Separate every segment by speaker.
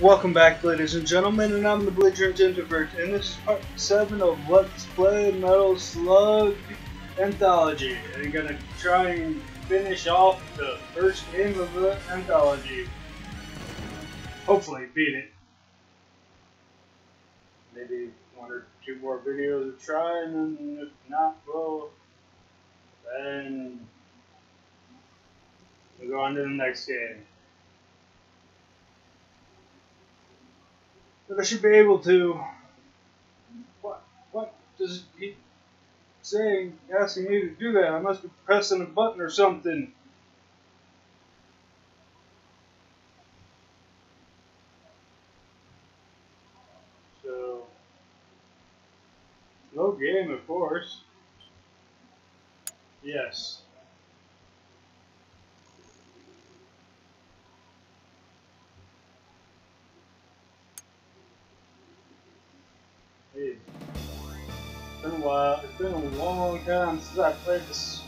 Speaker 1: Welcome back, ladies and gentlemen, and I'm the Belligerent Introvert, and this is part 7 of Let's Play Metal Slug Anthology. And I'm gonna try and finish off the first game of the anthology. Hopefully, beat it. Maybe one or two more videos to try, and then if not, well, then we'll go on to the next game. But I should be able to. What? What does he saying? Asking me to do that? I must be pressing a button or something. So, no game, of course. Yes. It's been a while. It's been a long time since I played this.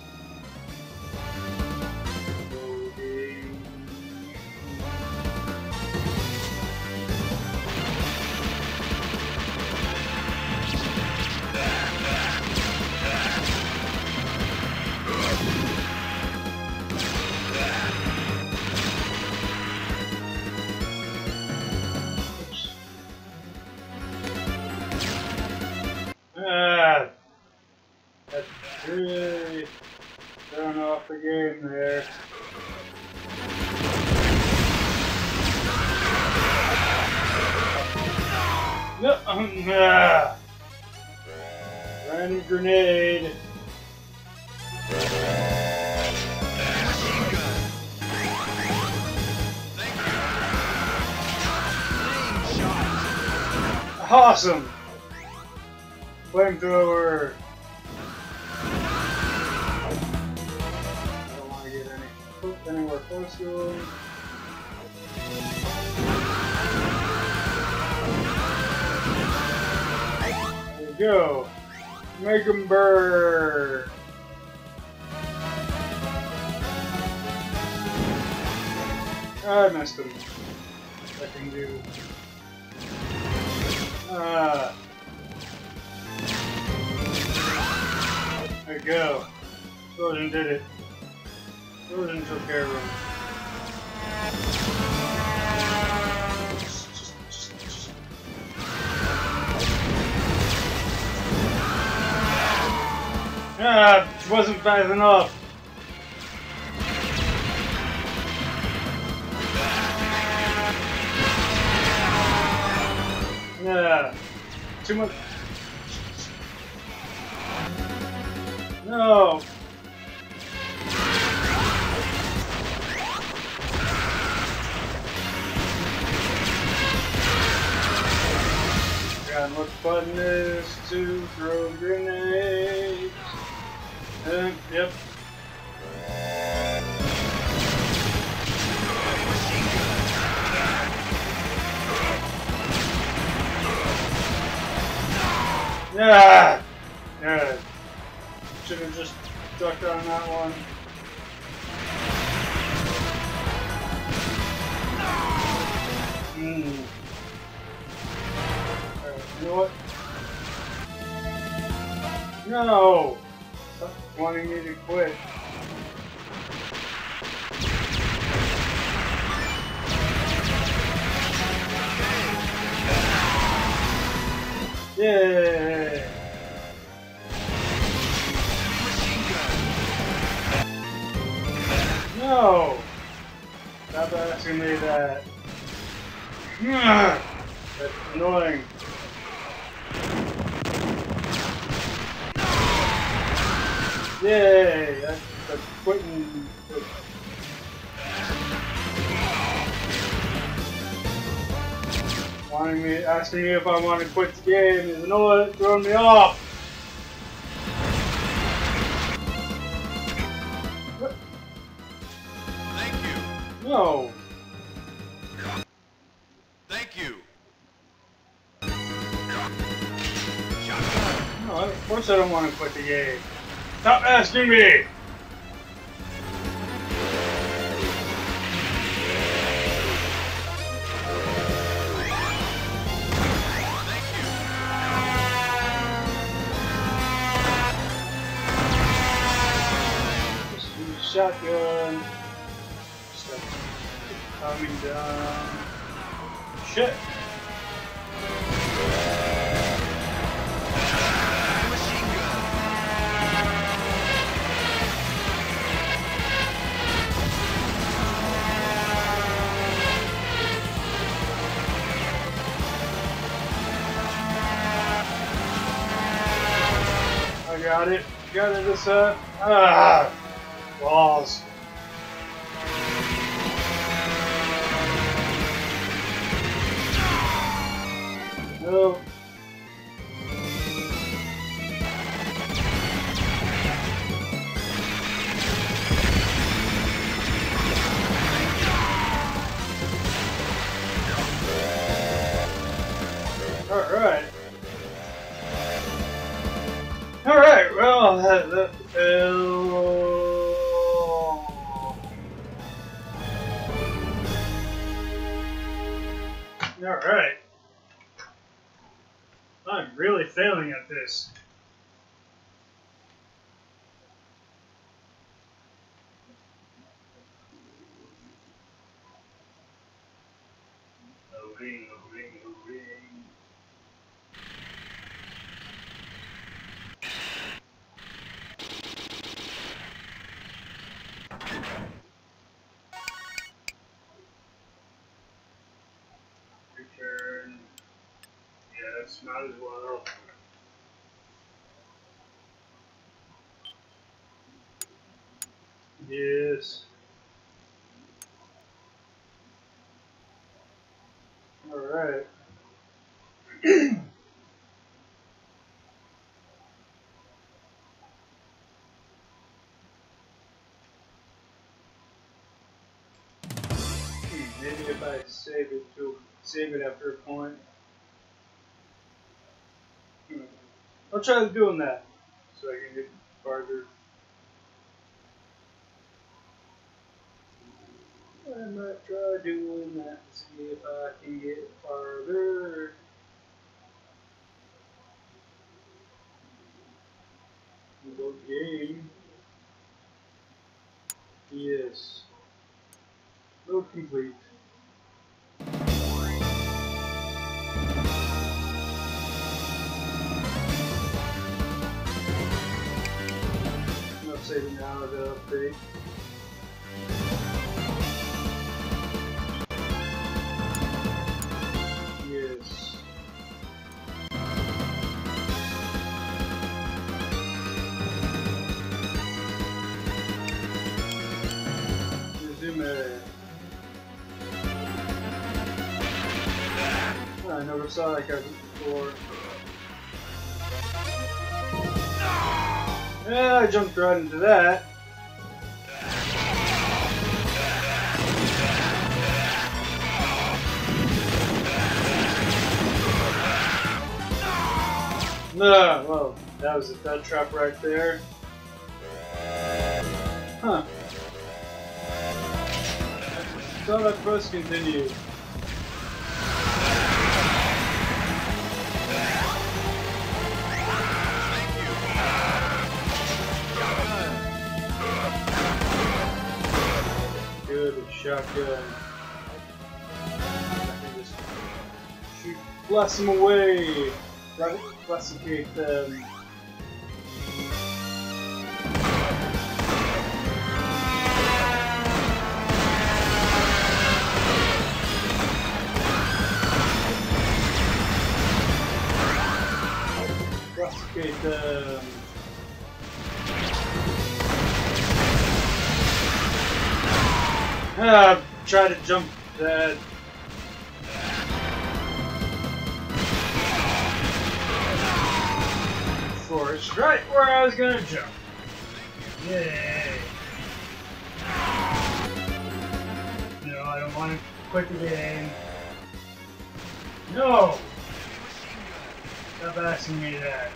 Speaker 1: Grenade. Awesome. Flamethrower. I don't want to get any anywhere close to him. Go. Make him burn. I missed him. I can do. Ah. There you go. Trojan did it. Trojan took care of him. Ah, wasn't fast enough. Yeah. Too much. No. And what button is to throw grenades? Uh, yep. Yeah. Yeah. Should have just ducked on that one. Alright, you know what? No! Wanting me to quit. Yeah! No! Stop asking me that. That's annoying. Yay! That's, quitting. Wanting me, asking me if I want to quit the game is annoying, throwing me off. What?
Speaker 2: Thank you.
Speaker 1: No.
Speaker 2: Thank you.
Speaker 1: No, of course I don't want to quit the game. Stop asking me! shotgun. Stuff coming down. Shit. Got it. Got it this up. Ah, balls. No. Failing at this. Loading, loading, loading. Return. Yes, might as well. Yes. Alright. Hmm, Maybe if I save it to save it after a point. Hmm. I'll try doing that so I can get farther. I might try doing that to see if I can get farther. Load game. Yes. Load complete. I'm saving now the update. That guy before. Yeah, I jumped right into that. No, well, that was a dead trap right there. Huh. Thought I'd press continue.
Speaker 2: Shotgun.
Speaker 1: I can just shoot, blast them away. Classicate them. Um. Classicate them. Um. Ah, try to jump that. Force right where I was gonna jump. Yay. No, I don't want to quit the game. No! Stop asking me that.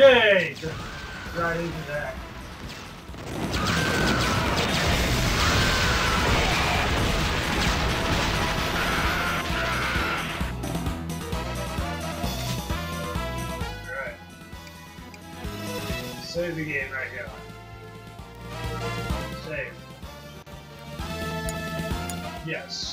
Speaker 1: Okay. Just right into that. Alright. Save the game right now. Save. Yes.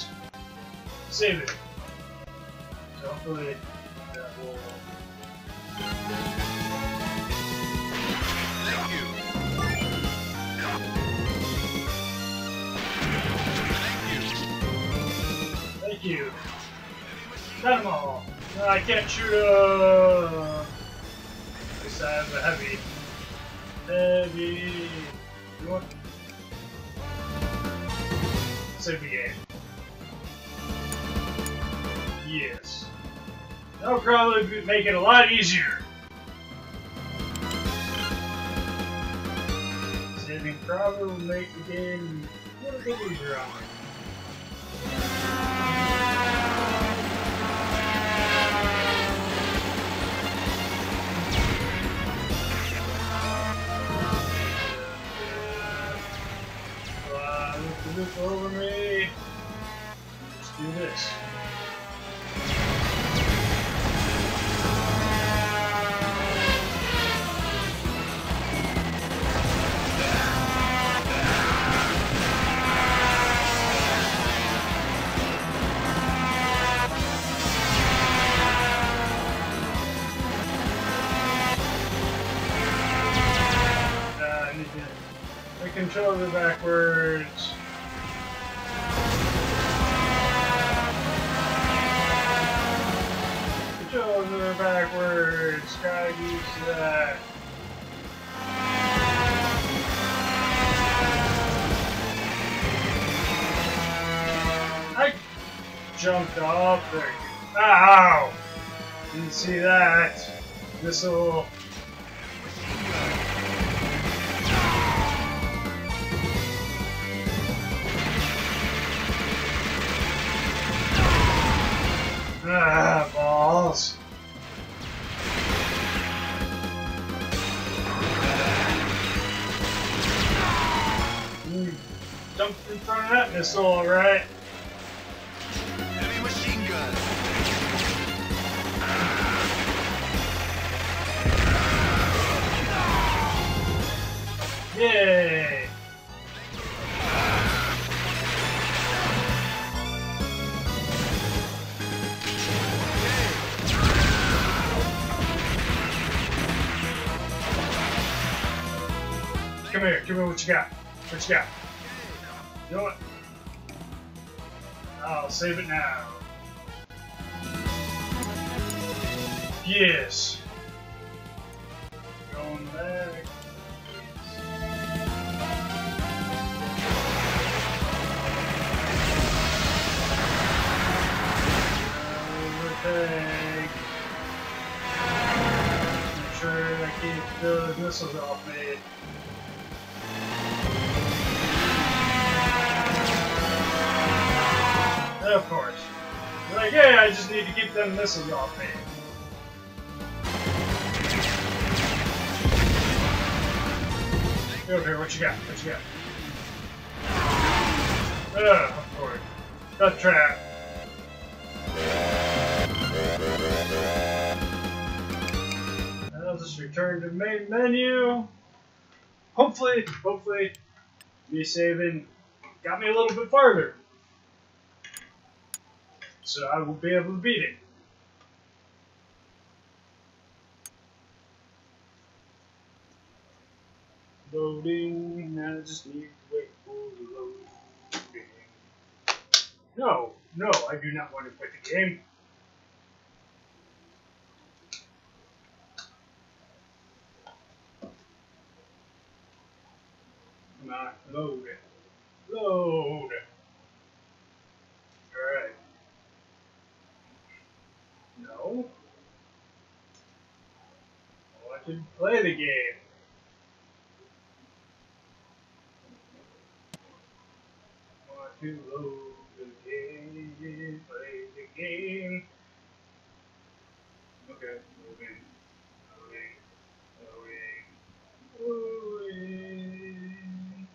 Speaker 1: Shoot uh least I have a heavy. Heavy. You want? Save the game. Yes. That'll probably make it a lot easier. Saving probably will make the game a little bit easier on me. Look over me. Let's do this. Uh, controller backwards. Gotta use that. I jumped off there. Ow! Didn't see that. Missile. That missile, alright.
Speaker 2: Heavy machine gun.
Speaker 1: Yay! Come here, give me what you got. What you got? Know what? I'll save it now. Yes. Going back. Overtake. Make sure I keep those missiles off me. Of course. Like, hey, I just need to keep them missiles off me. Here, what you got? What you got? Ugh, of course. Got trap. I'll just return to main menu. Hopefully, hopefully, me saving got me a little bit farther. So I will be able to beat it. Loading, now I just need to wait for the loading. No, no, I do not want to quit the game. Come on, load it. Load. Alright. No. I want to play the game. Want to load the game, play the game. Okay, moving, loading, loading, loading.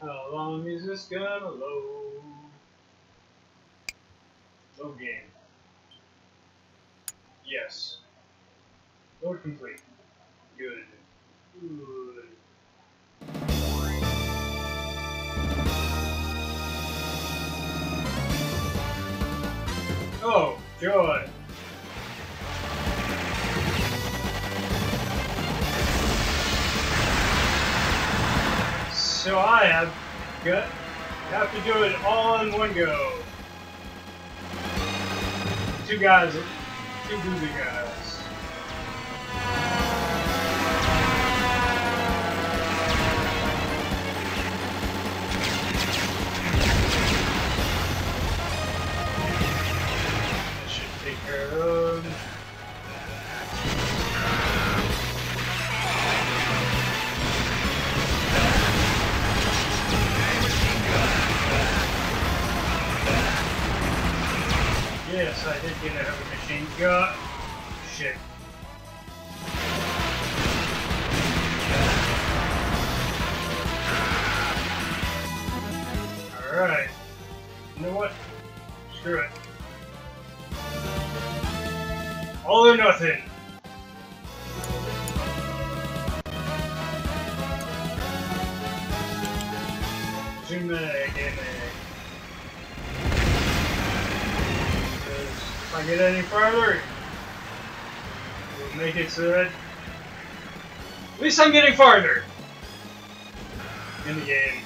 Speaker 1: How long is this gonna load? Load game. Yes. Load complete. Good. Good. Oh, joy. So I have got have to do it all in one go. Two guys, two boozy guys. If I get any further, we'll make it so that at least I'm getting farther in the game.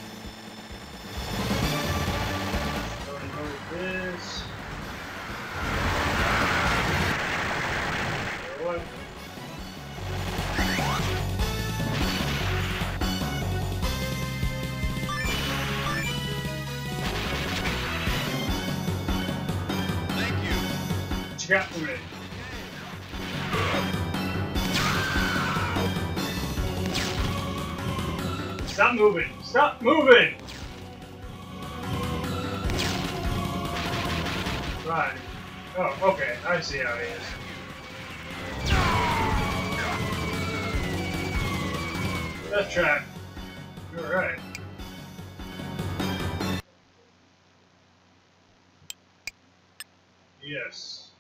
Speaker 1: Me? Stop moving! Stop moving! Right. Oh, okay. I see how he is. Death trap. You're right. Yes.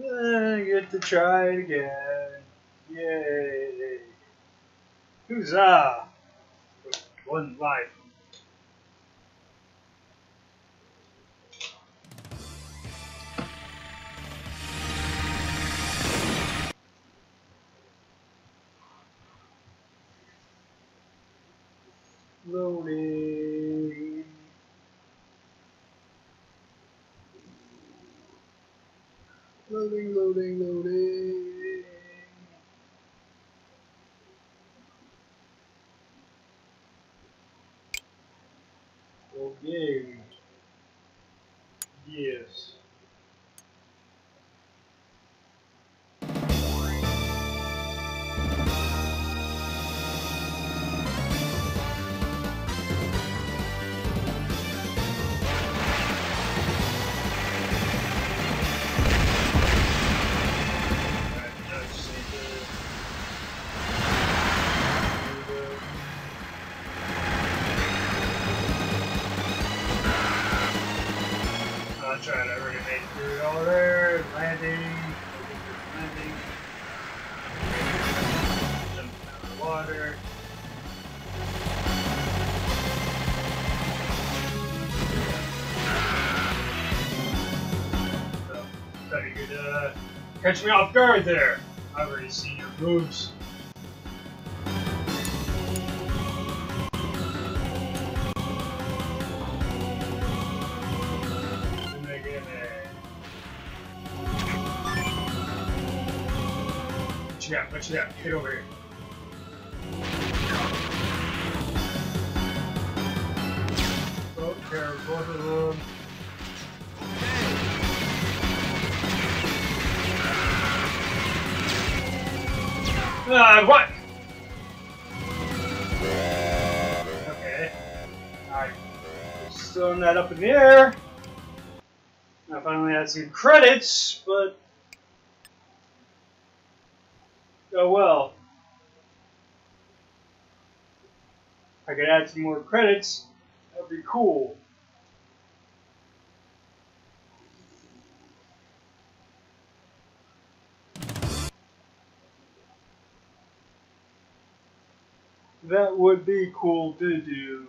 Speaker 1: I get to try it again. Yay. Huzzah! One life. Loading. Catch me off guard there. I've already seen your moves. What you got? What you got? Get over here. Oh, care Uh, what? Okay. Alright. Just throwing that up in the air. I finally had some credits, but. Oh well. I could add some more credits, that'd be cool. That would be cool to do.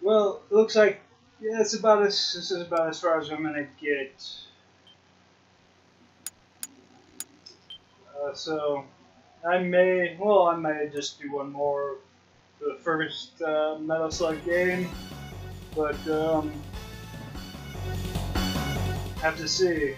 Speaker 1: Well, it looks like yeah, it's about as this is about as far as I'm gonna get. Uh, so I may well I may just do one more the first uh, Metal Slug game, but um, have to see.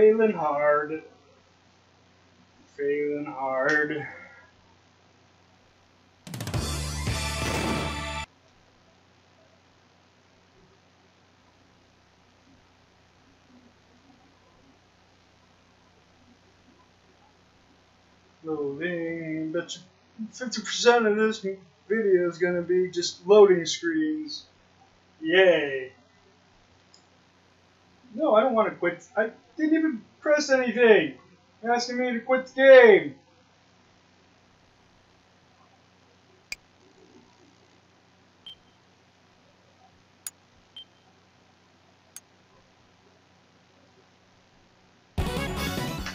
Speaker 1: Failing hard. Failing hard. Loading. Fifty percent of this video is gonna be just loading screens. Yay. No, I don't want to quit. I didn't even press anything. Asking me to quit the game.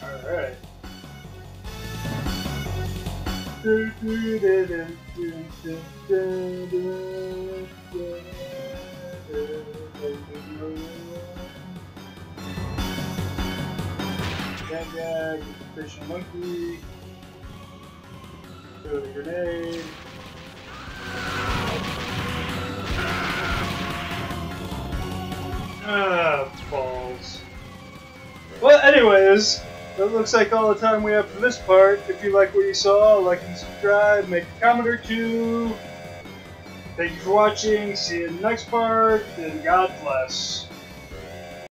Speaker 1: Alright. Gag, fishing monkey, throw the grenade. Ah, balls. Well, anyways, that looks like all the time we have for this part. If you like what you saw, like and subscribe, make a comment or two. Thank you for watching. See you in the next part, and God bless.